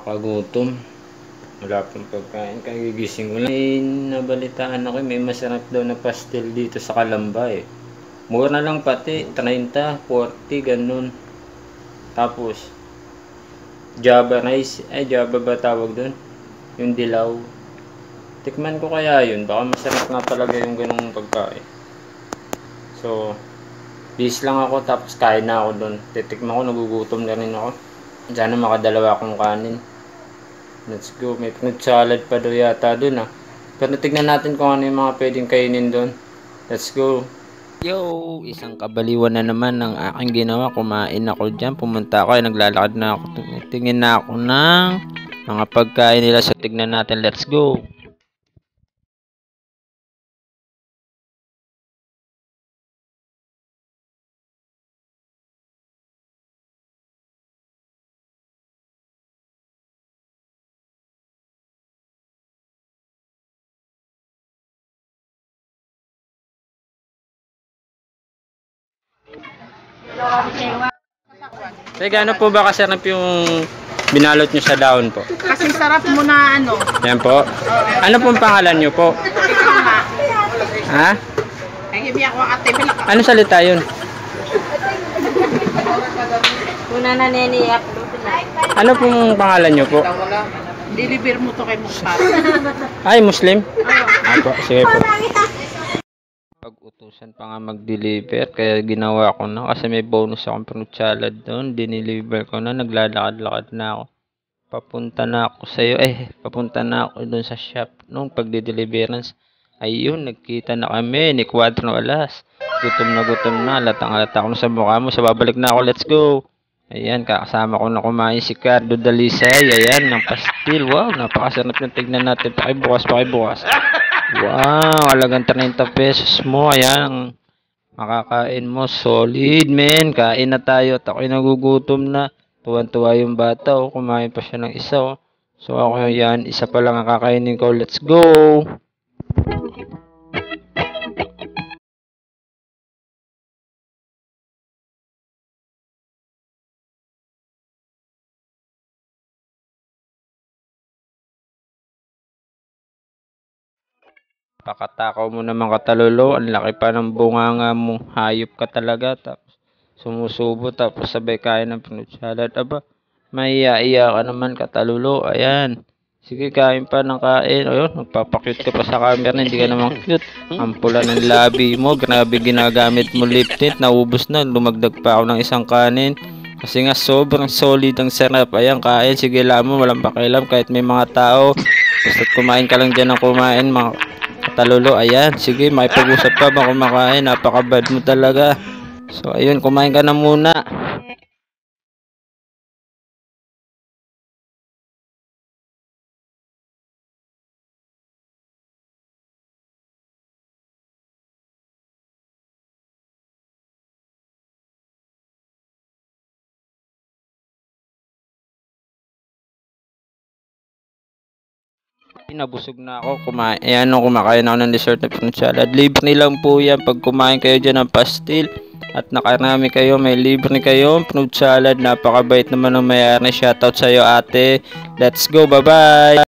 Nakagutom. Wala pong pagkain. Kagigising ko lang. May nabalitaan ako, may masarap daw na pastel dito sa Kalamba eh. Mura lang pati, 30, 40, ganun. Tapos, Java rice, ay Java ba tawag doon? Yung dilaw. Tikman ko kaya yun, baka masarap nga talaga yung ganung pagkain. So, bis lang ako tapos kain na ako doon. Titikman ko, nagugutom na rin ako. Sana makadalawa akong kanin. Let's go. May fruit salad pa daw yata doon ah. Pero tignan natin kung ano yung mga pwedeng kainin doon. Let's go. Yo, isang kabaliwan na naman ng aking ginawa. Kumain ako dyan. Pumunta ako ay naglalakad na ako. Tingin na ako ng mga pagkain nila. So tignan natin. Let's go. Tay, gaano po ba kasarap yung binalot nyo sa daon po? Kasi sarap mo na ano. Yan po. Ano pong pangalan nyo po? Ha? Ano salita yun? Una na neniyak. Ano pong pangalan nyo po? Deliver mo to kay Mukhtar. Ay, Muslim? Apo, sige po. Pag-utusan pa nga mag-deliver, kaya ginawa ko na kasi may bonus akong fruit salad doon. Dineliver ko na, naglalakad-lakad na ako. Papunta na ako sa iyo, eh, papunta na ako doon sa shop nung pagdi-deliverance. Ayun, nagkita na kami ni Quadro Alas. Gutom na gutom na, latang alata ko na sa mukha mo. Sa babalik na ako, let's go. Ayan, kakasama ko na kumain si Cardo Dalisay. Ayan, ng pastil. Wow, napakasarap yung tignan natin. Pakibukas, pakibukas. Wow, halagang 30 pesos mo. Ayan, makakain mo. Solid, men. Kain na tayo. At ako'y nagugutom na. Tuwan-tuwa yung bata. Oh. Kumain pa siya ng isa. Oh. So ako yan, isa pa lang ang kakainin ko. Let's go! Pakatakaw mo naman katalolo, ang laki pa ng bunganga mo. Hayop ka talaga. Tapos sumusubo, tapos sabay kain ng fruit salad. Aba, maiya-iya ka naman katalulo. Ayan. Sige, kain pa ng kain. Ayun, magpapakyut ka pa sa camera. Hindi ka naman cute. Ang pula ng labi mo. Grabe ginagamit mo lip tint. Naubos na. Lumagdag pa ako ng isang kanin. Kasi nga sobrang solid ang sarap. Ayan, kain. Sige lang mo. Walang pakialam kahit may mga tao. Basta kumain ka lang dyan ng kumain. Mga Katalulo, ayan. Sige, makipag-usap ka ba kumakain? Napaka-bad mo talaga. So, ayun, kumain ka na muna. Nabusog na ako. Kumain. Ayan, nung kumakain ako ng dessert na fruit salad. Libre lang po yan pag kumain kayo dyan ng pastil. At nakarami kayo, may libre kayo. Fruit salad, napakabait naman ng mayari. Shoutout sa'yo ate. Let's go, bye-bye!